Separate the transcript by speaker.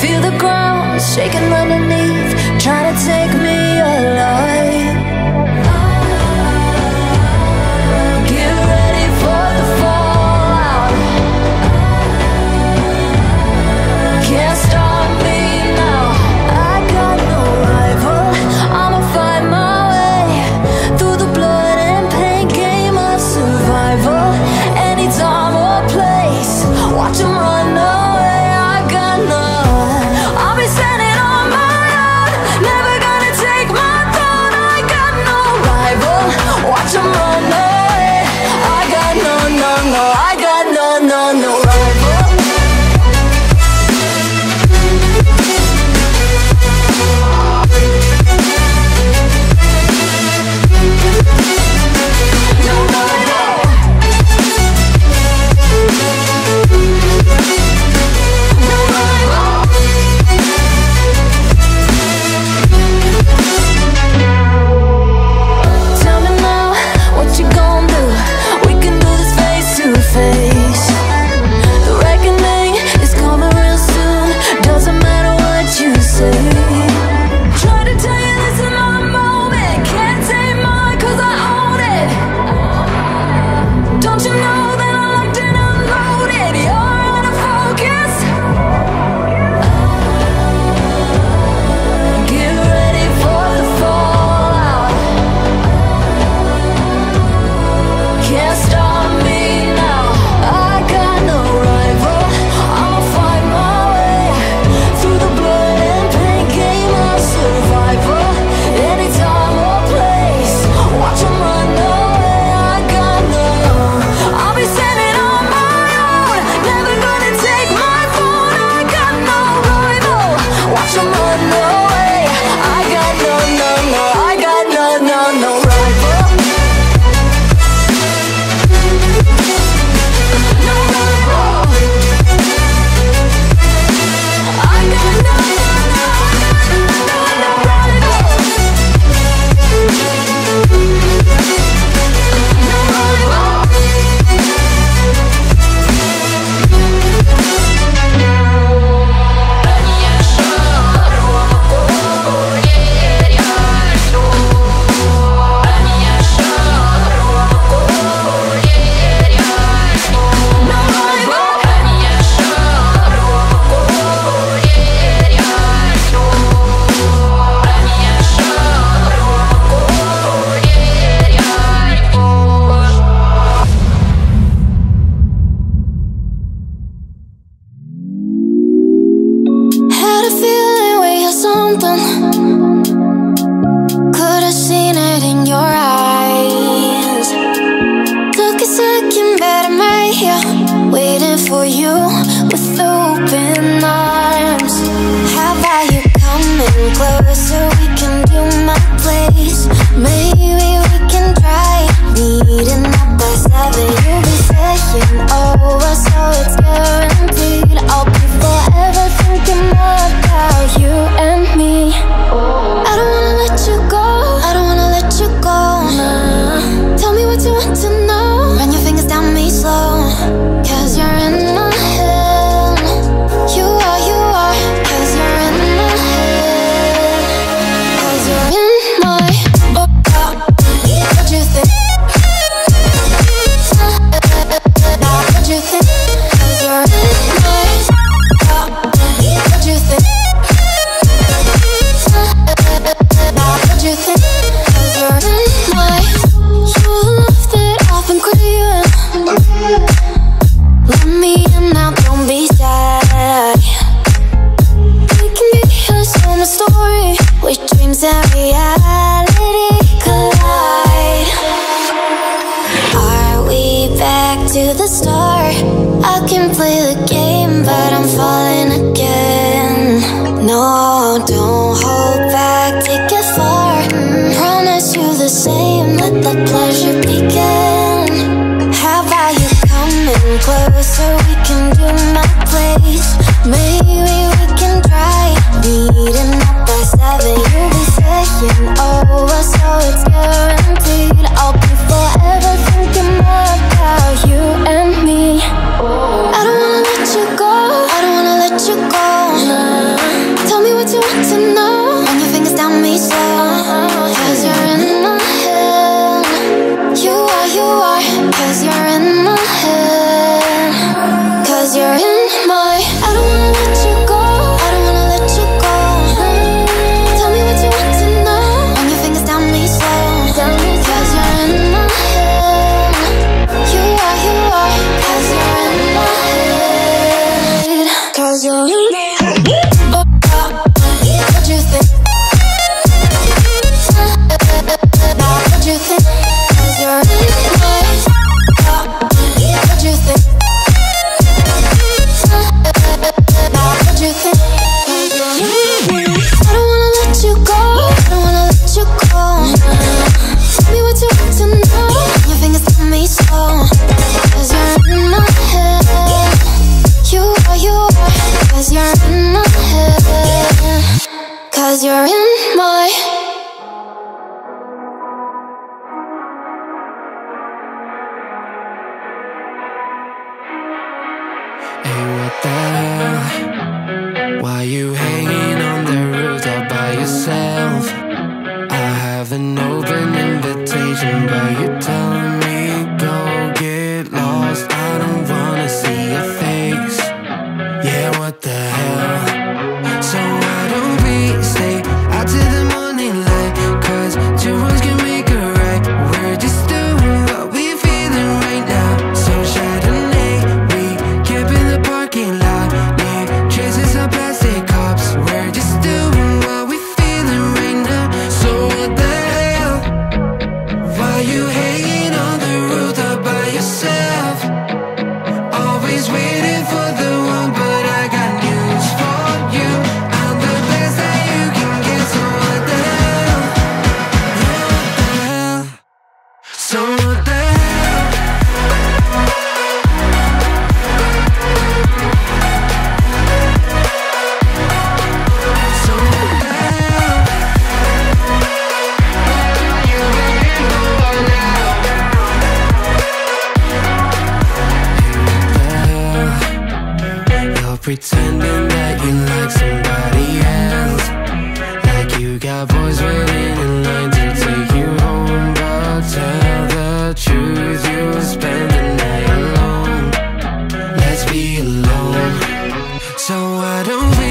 Speaker 1: Feel the ground shaking underneath, trying to take me along. Sitting bed in my heel, waiting for you with open arms. How about you coming closer? We can do my place. Maybe we can try meeting. dreams and reality collide. Are we back to the start? I can play the game but I'm falling again. No, don't hold back, take it far. Promise you the same, let the play Cause you're in my
Speaker 2: Hey, what the hell? Why you hanging on the roof all by yourself? I have an open invitation, but you tell Pretending that you like somebody else. Like you got boys waiting in line to take you home But tell the truth, you spend the night alone. Let's be alone. So I don't